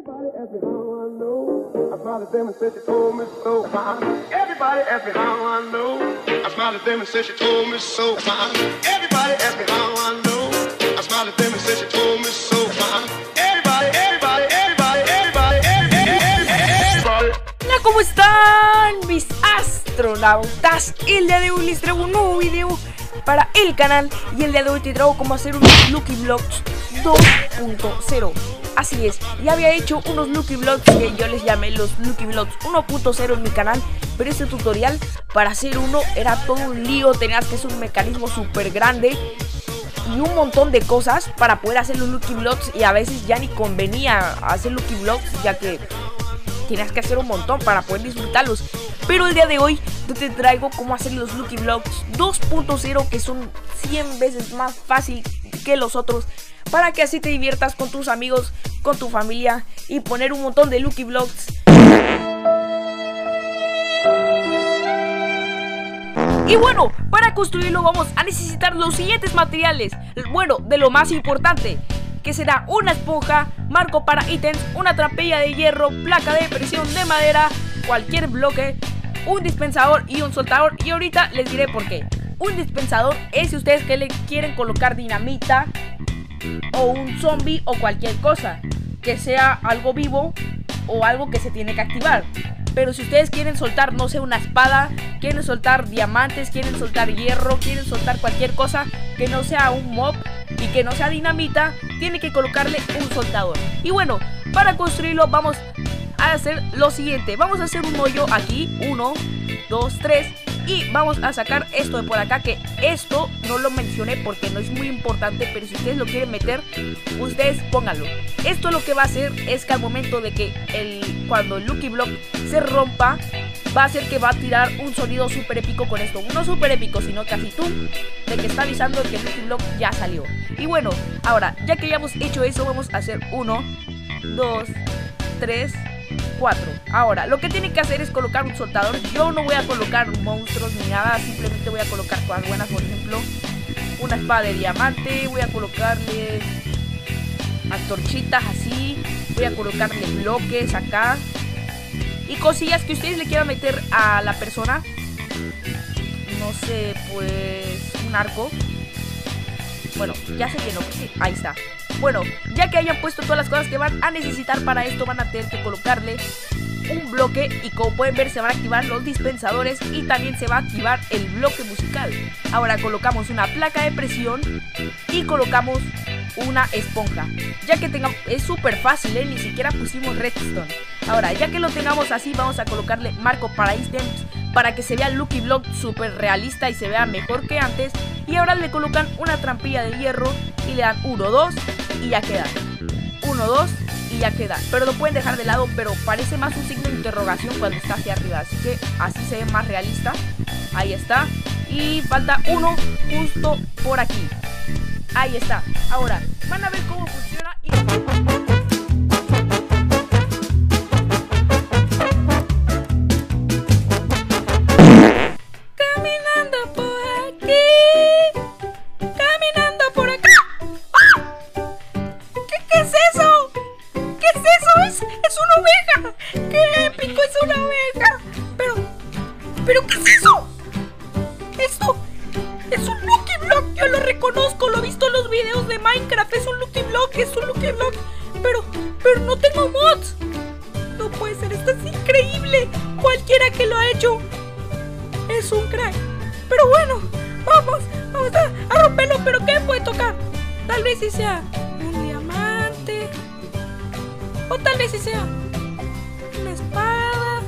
Everybody know. Me so. Everybody I know. Me so. Everybody I know. I told me so. Hola, ¿cómo están mis astronautas? El día de hoy les traigo un nuevo video para el canal y el día de hoy te traigo cómo hacer unos Lucky Blocks 2.0 Así es, ya había hecho unos Lucky Blocks que yo les llamé los Lucky Blocks 1.0 en mi canal Pero este tutorial para hacer uno era todo un lío, tenías que hacer un mecanismo súper grande y un montón de cosas para poder hacer los Lucky Blocks y a veces ya ni convenía hacer Lucky Blocks ya que tenías que hacer un montón para poder disfrutarlos. Pero el día de hoy yo te traigo cómo hacer los Lucky Blocks 2.0 que son 100 veces más fácil los otros para que así te diviertas con tus amigos, con tu familia y poner un montón de Lucky Blocks. Y bueno, para construirlo vamos a necesitar los siguientes materiales. Bueno, de lo más importante, que será una esponja, marco para ítems, una trampilla de hierro, placa de presión de madera, cualquier bloque, un dispensador y un soltador. Y ahorita les diré por qué. Un dispensador es si ustedes que le quieren colocar dinamita o un zombie o cualquier cosa. Que sea algo vivo o algo que se tiene que activar. Pero si ustedes quieren soltar, no sé, una espada, quieren soltar diamantes, quieren soltar hierro, quieren soltar cualquier cosa que no sea un mob y que no sea dinamita, tiene que colocarle un soltador. Y bueno, para construirlo vamos a hacer lo siguiente. Vamos a hacer un hoyo aquí, 1, 2, 3 y vamos a sacar esto de por acá que esto no lo mencioné porque no es muy importante pero si ustedes lo quieren meter ustedes pónganlo. Esto lo que va a hacer es que al momento de que el cuando el Lucky Block se rompa va a hacer que va a tirar un sonido súper épico con esto. No súper épico sino casi tú de que está avisando que el Lucky Block ya salió. Y bueno ahora ya que hayamos hecho eso vamos a hacer uno dos tres 4. Ahora, lo que tiene que hacer es colocar un soltador. Yo no voy a colocar monstruos ni nada, simplemente voy a colocar cosas buenas, por ejemplo, una espada de diamante, voy a colocarle antorchitas así, voy a colocarle bloques acá y cosillas que ustedes le quieran meter a la persona. No sé, pues un arco. Bueno, ya sé que no, ahí está. Bueno, ya que hayan puesto todas las cosas que van a necesitar para esto, van a tener que colocarle un bloque y como pueden ver se van a activar los dispensadores y también se va a activar el bloque musical. Ahora colocamos una placa de presión y colocamos una esponja. Ya que es súper fácil, ¿eh? ni siquiera pusimos redstone. Ahora, ya que lo tengamos así, vamos a colocarle marco para ítems para que se vea Lucky Block súper realista y se vea mejor que antes. Y ahora le colocan una trampilla de hierro y le dan 1, 2 y ya queda. 1, 2 y ya queda. Pero lo pueden dejar de lado, pero parece más un signo de interrogación cuando está hacia arriba. Así que así se ve más realista. Ahí está. Y falta uno justo por aquí. Ahí está. Ahora, van a ver cómo funciona y... Es, una oveja. ¡Qué épico! Es una oveja. Pero, pero ¿qué es eso? Esto es un Lucky Block. Yo lo reconozco. Lo he visto en los videos de Minecraft. Es un Lucky Block. Es un Lucky Block. Pero, pero no tengo mods. No puede ser. Esto es increíble. Cualquiera que lo ha hecho es un crack. Pero bueno, vamos, vamos a, a romperlo. Pero ¿qué puede tocar? Tal vez si sea. O tal vez sea una espada.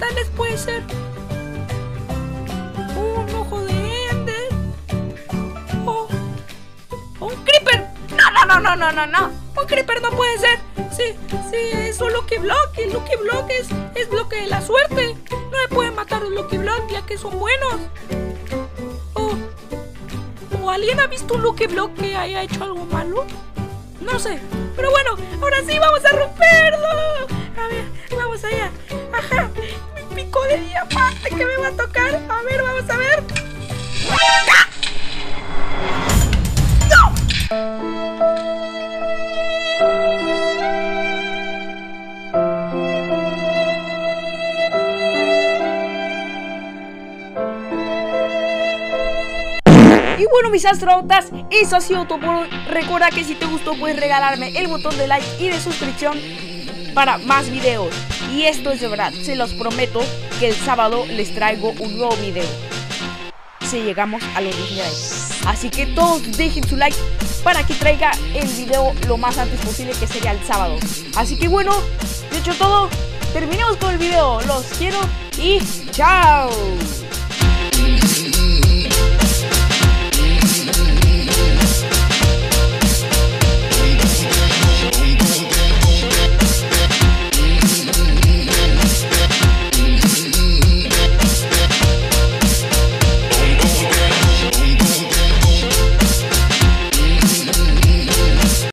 Tal vez puede ser un ojo de ender. O, un creeper. No, no, no, no, no, no, no. Un creeper no puede ser. Sí, sí, es un Lucky Block. Y Lucky Block es, es bloque de la suerte. No me pueden matar los Lucky Block ya que son buenos. ¿O alguien ha visto un Lucky Block que haya hecho algo malo? No sé. Pero bueno, ahora sí vamos a romperlo. A ver, vamos allá. Ajá. Mi pico de diamante que me va a tocar. A ver, vamos a ver. Y bueno mis astronautas, eso ha sido todo por hoy. Recuerda que si te gustó puedes regalarme el botón de like y de suscripción para más videos. Y esto es de verdad, se los prometo que el sábado les traigo un nuevo video. Si llegamos a los 10 likes. Así que todos dejen su like para que traiga el video lo más antes posible que sería el sábado. Así que bueno, dicho todo, terminemos con el video. Los quiero y chao.